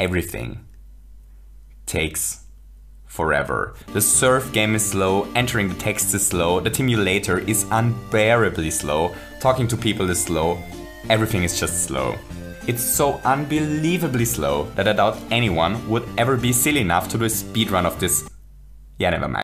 everything takes forever. The surf game is slow, entering the text is slow, the Timulator is unbearably slow, talking to people is slow, everything is just slow. It's so unbelievably slow that I doubt anyone would ever be silly enough to do a speedrun of this. Yeah, never mind.